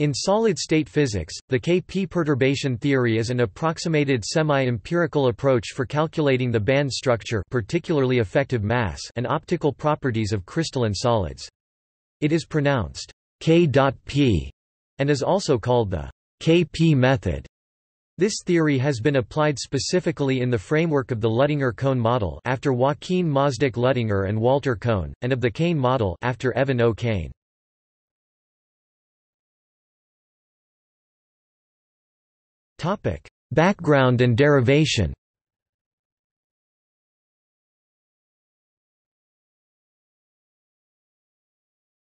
In solid-state physics, the Kp perturbation theory is an approximated semi-empirical approach for calculating the band structure particularly effective mass and optical properties of crystalline solids. It is pronounced K.P and is also called the Kp method. This theory has been applied specifically in the framework of the Luttinger-Kohn model after Joaquin Mazdak Luttinger and Walter Kohn, and of the Kane model after Evan O. Kane. Background and derivation.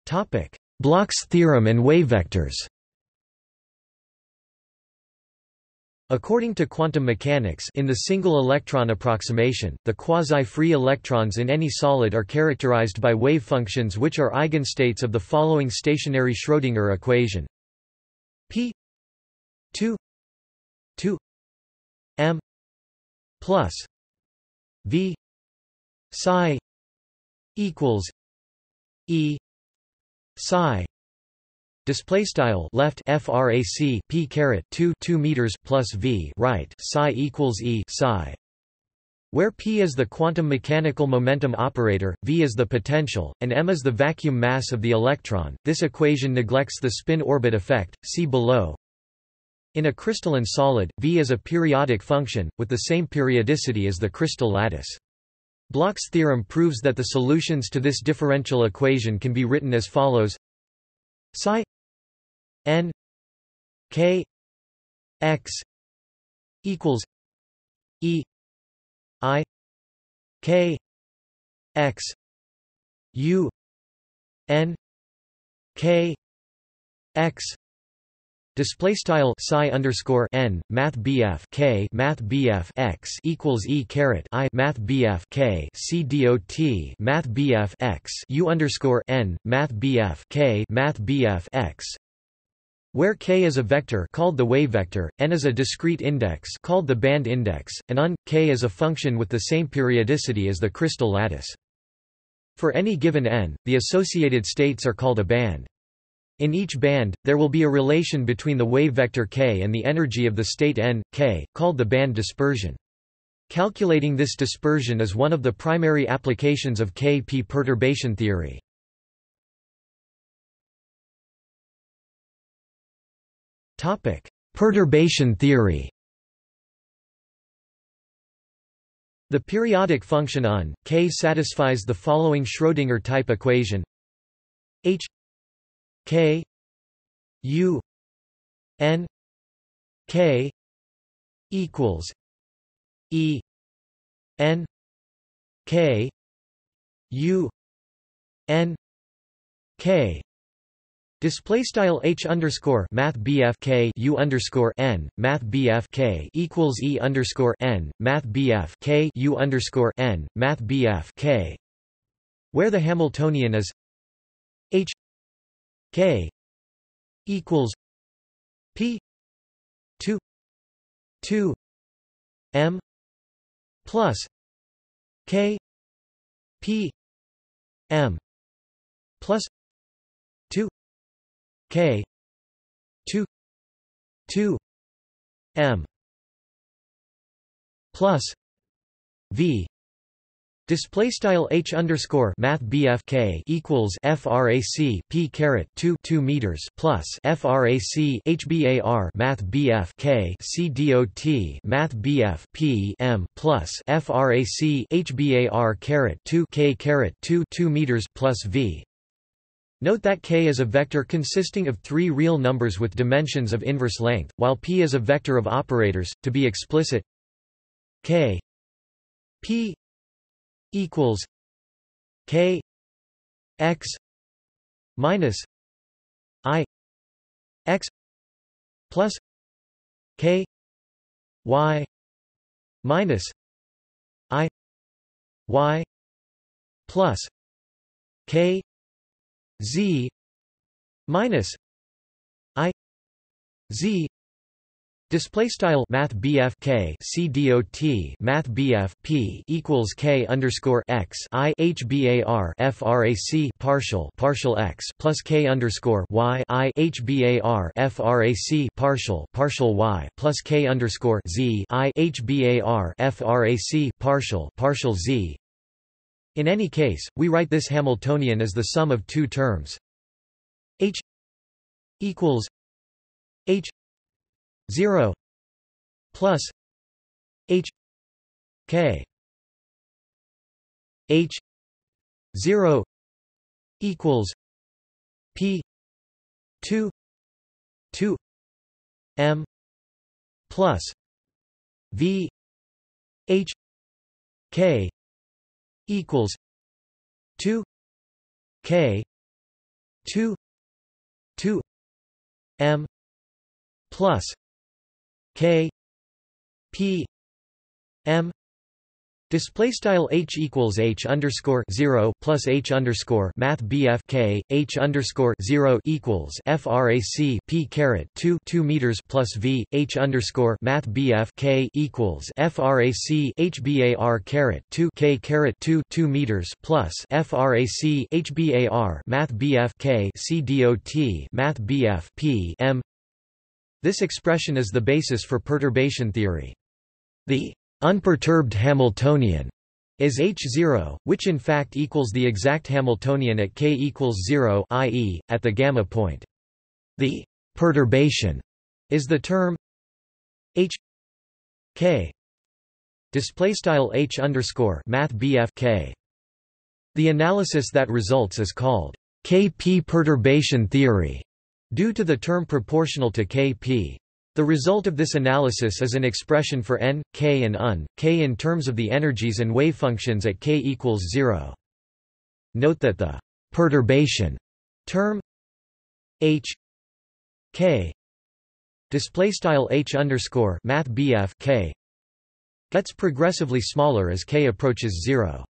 Topic: Bloch's theorem and wave vectors. According to quantum mechanics in the single electron approximation, the quasi-free electrons in any solid are characterized by wave functions which are eigenstates of the following stationary Schrödinger equation. P 2 2 m plus v psi equals e psi display style left frac p caret 2 2 meters plus v right psi equals e psi where p is the quantum mechanical momentum operator, v is the potential, and m is the vacuum mass of the electron, this equation neglects the spin-orbit effect, see below. In a crystalline solid, V is a periodic function, with the same periodicity as the crystal lattice. Bloch's theorem proves that the solutions to this differential equation can be written as follows psi n k x equals e i k x u n k x Display style psi underscore n math bf k math bf x equals e caret i math bf k c dot math bf x u underscore n math bf k math bf x where k is a vector called the wave vector, n is a discrete index called the band index, and un k is a function with the same periodicity as the crystal lattice. For any given n, the associated states are called a band. In each band, there will be a relation between the wave vector k and the energy of the state n, k, called the band dispersion. Calculating this dispersion is one of the primary applications of K-P perturbation theory. Perturbation theory The periodic function on k satisfies the following Schrödinger type equation H K U N K equals E N K U N K. Display style h underscore math bf k u underscore n math bf k equals e underscore n math bf k u underscore n math bf k, where the Hamiltonian is h K equals P two two M plus K P M plus two K two two M plus V Display style h underscore math bfk equals frac p caret 2 2 meters plus frac hbar math bf k c dot math bf p m plus frac hbar caret 2 k caret 2 2 meters plus v. Note that k is a vector consisting of three real numbers with dimensions of inverse length, while p is a vector of operators. To be explicit, k p equals K X minus I X plus K Y minus I Y plus K Z minus I Z Display style Math BF K C D O T Math BF P equals K underscore x I H B A R FRAC partial partial x plus K underscore Y I H B A R FRAC partial partial Y plus K underscore Z I H B A R FRAC partial partial Z. In any case, we write this Hamiltonian as the sum of two terms H equals H 0 plus h k h 0 equals p 2 2 m plus v h k equals 2 k 2 2 m plus K P M Display style h equals h underscore zero plus h underscore math bf k h underscore zero equals frac p caret two two meters plus v h underscore math bf k equals frac h bar caret two k caret two two meters plus frac h bar math bf k c dot math bf p m this expression is the basis for perturbation theory. The unperturbed Hamiltonian is H0, which in fact equals the exact Hamiltonian at k equals 0 i.e., at the gamma point. The perturbation is the term H k display style H underscore math k. The analysis that results is called KP perturbation theory. Due to the term proportional to Kp. The result of this analysis is an expression for n, k and un, k in terms of the energies and wave functions at k equals 0. Note that the perturbation term h k display style h underscore math bf k gets progressively smaller as k approaches 0.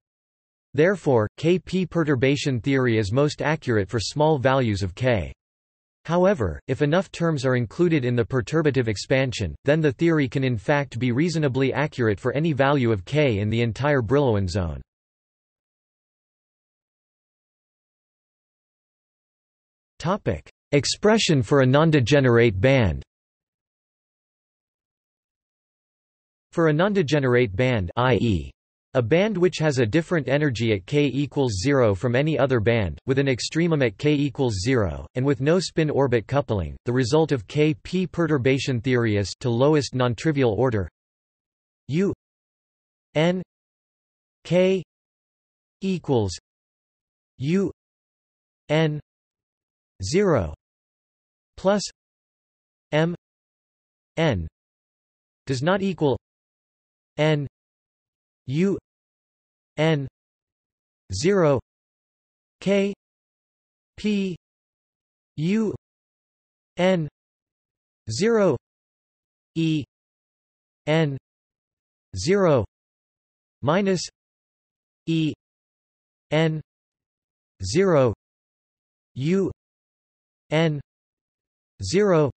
Therefore, Kp perturbation theory is most accurate for small values of k. However, if enough terms are included in the perturbative expansion, then the theory can in fact be reasonably accurate for any value of k in the entire Brillouin zone. Topic: Expression for a nondegenerate band. For a nondegenerate band, i.e., a band which has a different energy at k equals 0 from any other band, with an extremum at k equals 0, and with no spin-orbit coupling, the result of k-p perturbation theory is to lowest non-trivial order u n k equals u n 0 plus m n does not equal n u n 0 k p u n 0 e n 0 minus e n 0 u n 0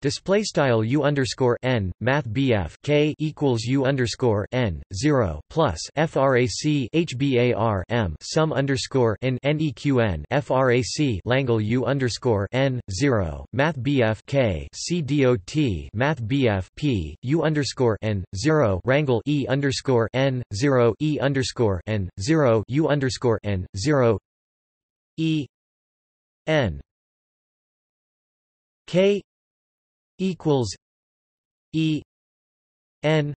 Display style u underscore n math bf k equals u underscore n zero plus frac hbar m sum underscore n neqn frac Langle u underscore n zero math bf k c dot math bf p u underscore n zero wrangle e underscore n zero e underscore n zero u underscore n zero e n k equals E N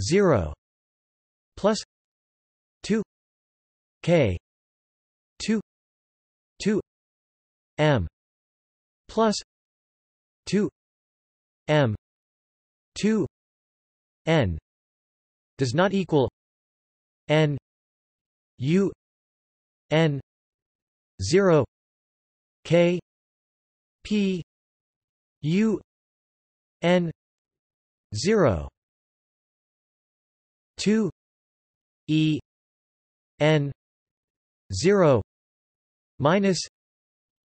zero plus two K two two M plus two M two N does not equal N U N zero K P U N zero two E N zero minus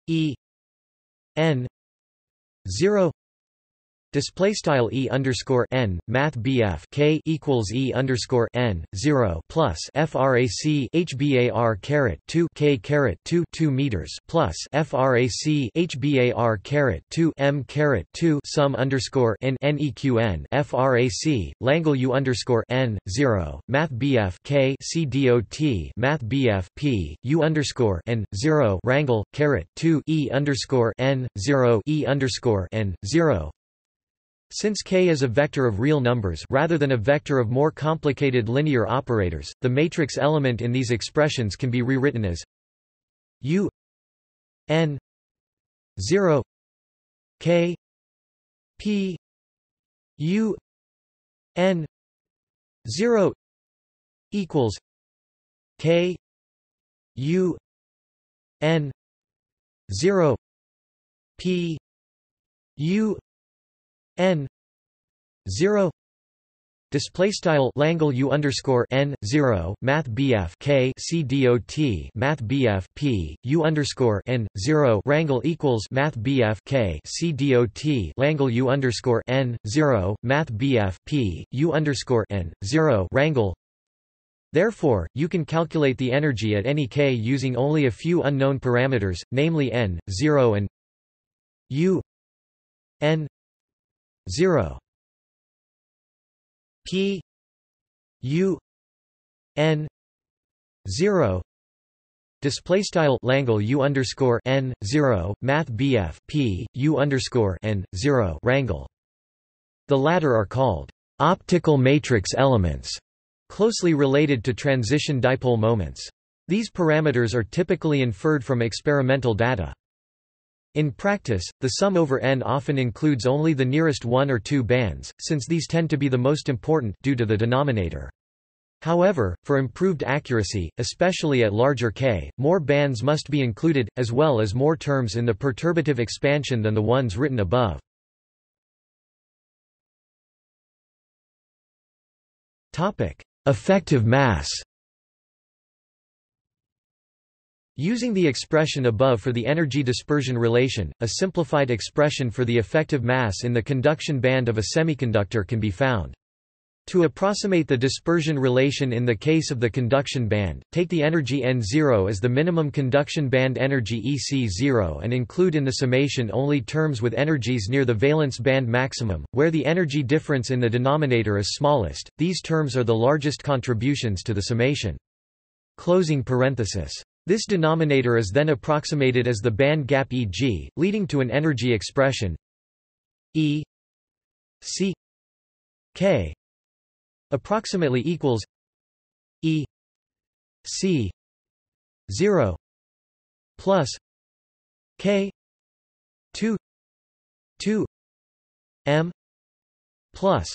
E N zero Display style e underscore n math bf k equals e underscore n zero plus frac hbar caret two k caret two two meters plus frac hbar caret two m caret two sum underscore n neqn frac langle u underscore n zero math bf k c dot math bf p u underscore n zero rangle caret two e underscore n zero e underscore n zero since K is a vector of real numbers rather than a vector of more complicated linear operators, the matrix element in these expressions can be rewritten as U n 0 K P U n 0 equals K U n 0 P U n 0 Display style Langle U underscore N zero Math BF K C dot Math BF P U underscore N zero Rangle equals Math BF K C dot Langle U underscore N zero Math BF P U underscore N zero Rangle Therefore, you can calculate the energy at any k using only a few unknown parameters, namely n, 0 and u n 0 p u n 0 Display style Langle U underscore N zero Math BF P U underscore N zero Rangle. The latter are called optical matrix elements, closely related to transition dipole moments. These parameters are typically inferred from experimental data. In practice, the sum over n often includes only the nearest one or two bands, since these tend to be the most important due to the denominator. However, for improved accuracy, especially at larger k, more bands must be included, as well as more terms in the perturbative expansion than the ones written above. Effective mass Using the expression above for the energy dispersion relation, a simplified expression for the effective mass in the conduction band of a semiconductor can be found. To approximate the dispersion relation in the case of the conduction band, take the energy N0 as the minimum conduction band energy EC0 and include in the summation only terms with energies near the valence band maximum, where the energy difference in the denominator is smallest. These terms are the largest contributions to the summation. Closing parenthesis. This denominator is then approximated as the band gap Eg, leading to an energy expression E c k approximately equals E c 0 plus k 2 2 m plus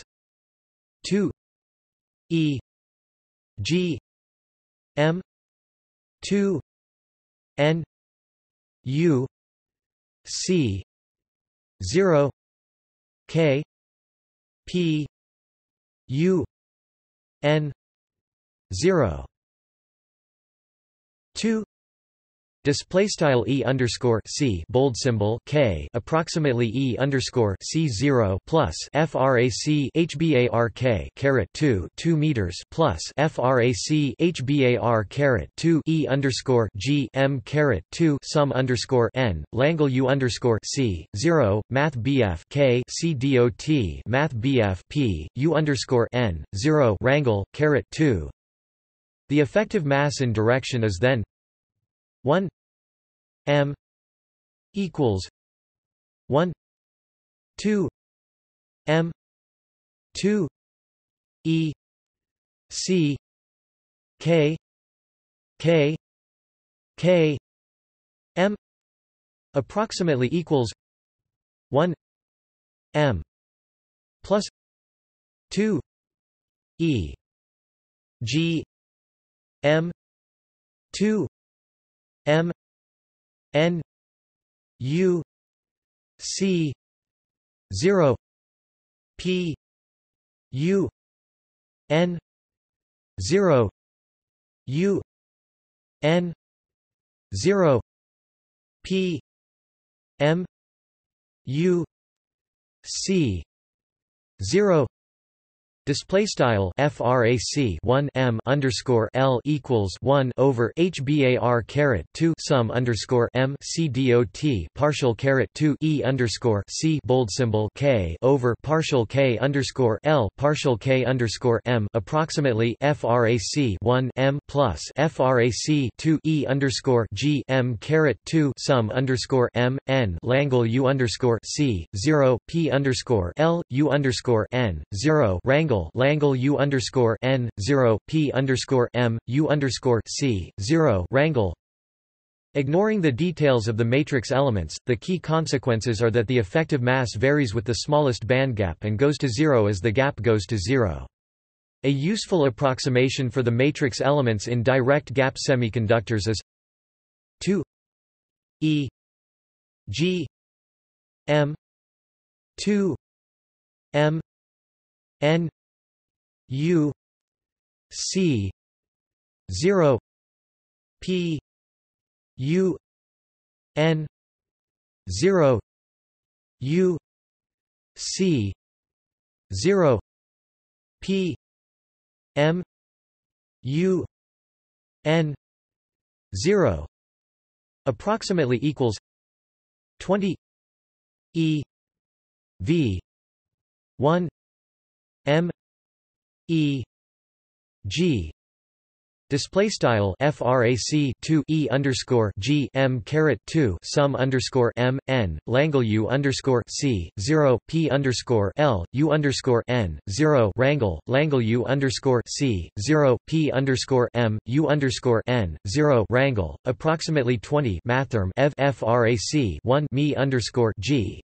2 E g m 2 n u c 0 k p u n 0 2 Display style e underscore c bold symbol k approximately e underscore c zero plus frac hbark caret two two meters plus frac hbar caret two e underscore g m caret two sum underscore n Langle u underscore c zero math bf k c dot math bf p u underscore n zero rangle caret two. The effective mass in direction is then 1 m equals 1 2 m 2 e c k k k m approximately equals 1 m plus 2 e g m 2 M N U C zero P U N zero U N zero P M U c 0 Display style frac 1 m underscore l equals 1 over hbar caret 2 sum underscore m c dot partial caret 2 e underscore c bold symbol k over partial k underscore l partial k underscore m approximately frac 1 m plus frac 2 e underscore g m caret 2 sum underscore m n langle u underscore c 0 p underscore l u underscore n 0 rangle Langle Langle U underscore N zero P underscore M U underscore C zero Rangle Ignoring the details of the matrix elements, the key consequences are that the effective mass varies with the smallest band gap and goes to zero as the gap goes to zero. A useful approximation for the matrix elements in direct gap semiconductors is 2 E G M 2 M N U C zero P U N zero U C zero P M U N zero approximately equals twenty E V one M E. G. Display style frac 2 e underscore g m caret 2 sum underscore m n langle u underscore c 0 p underscore l u underscore n 0 rangle langle u underscore c 0 p underscore m u underscore n 0 rangle approximately 20 mathrm ev frac 1 me underscore g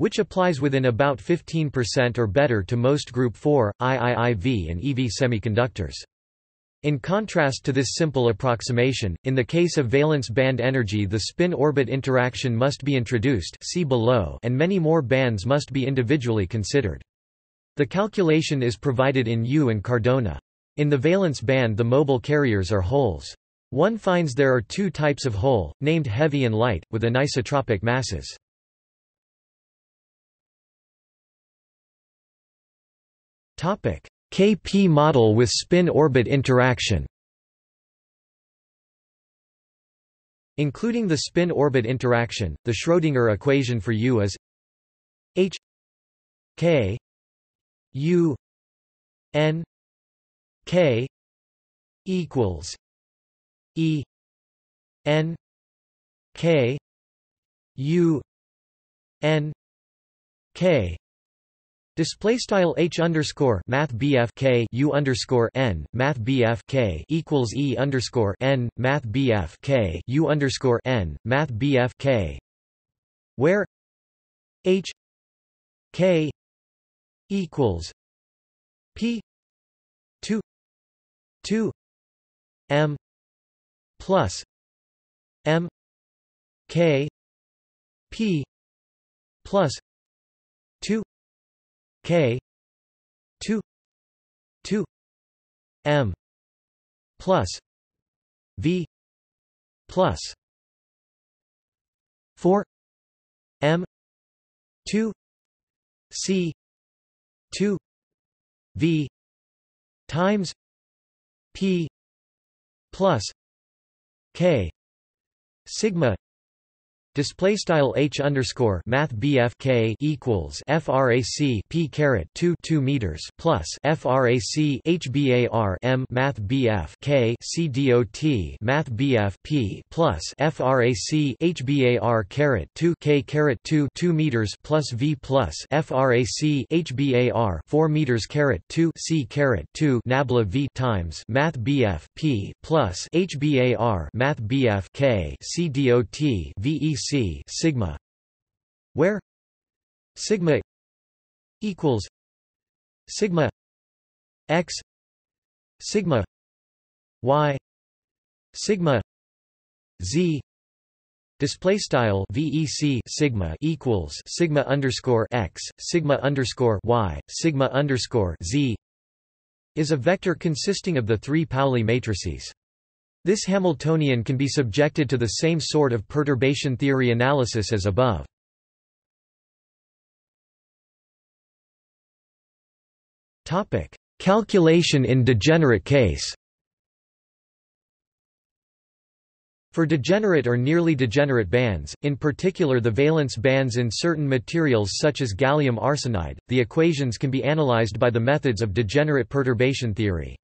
which applies within about 15% or better to most Group 4, IIIV and EV semiconductors. In contrast to this simple approximation, in the case of valence band energy the spin-orbit interaction must be introduced see below and many more bands must be individually considered. The calculation is provided in Yu and Cardona. In the valence band the mobile carriers are holes. One finds there are two types of hole, named heavy and light, with anisotropic masses. KP model with spin-orbit interaction. Including the spin-orbit interaction, the Schrödinger equation for U is H K U N K equals E N K U N K Display style h underscore math bf k u underscore n math bf k equals e underscore n math bf k u underscore n math bf k, where h k equals p two two m plus m k p plus K. two two M plus V plus four M two C two V times P plus K sigma Display style h underscore math bf k equals frac p caret 2 2 meters plus frac hbar m math bf k c dot math bf p plus frac hbar caret 2 k caret 2 2 meters plus v plus frac hbar 4 meters caret 2 c caret 2 nabla v times math bf p plus hbar math bf k c dot vec C sigma where sigma equals sigma x sigma y sigma z Display style VEC sigma equals sigma underscore x sigma underscore y sigma underscore z is a vector consisting of the three Pauli matrices. This Hamiltonian can be subjected to the same sort of perturbation theory analysis as above. Calculation in degenerate case. For degenerate or nearly degenerate bands, in particular the valence bands in certain materials such as gallium arsenide, the equations can be analyzed by the methods of degenerate perturbation theory.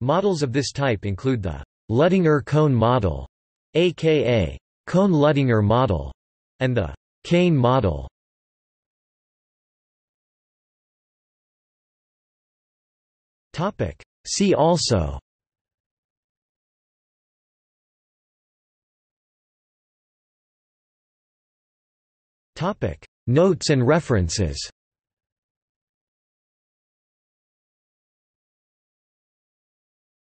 Models of this type include the Luttinger-Kohn model, aka Kohn-Luttinger model, and the Kane model. Topic See also Topic: Notes and references.